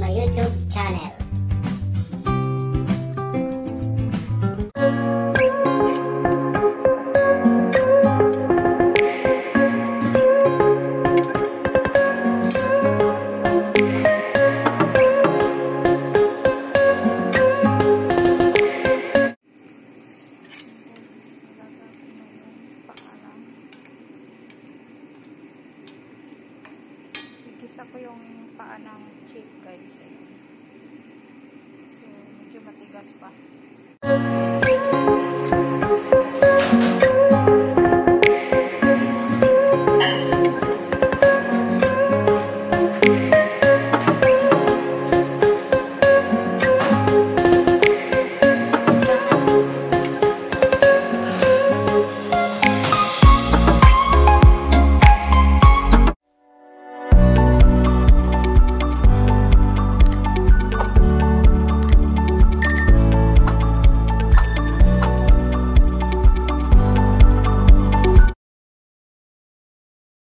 my YouTube channel. Igisa ko yung paa ng chip guys. So, medyo matigas pa.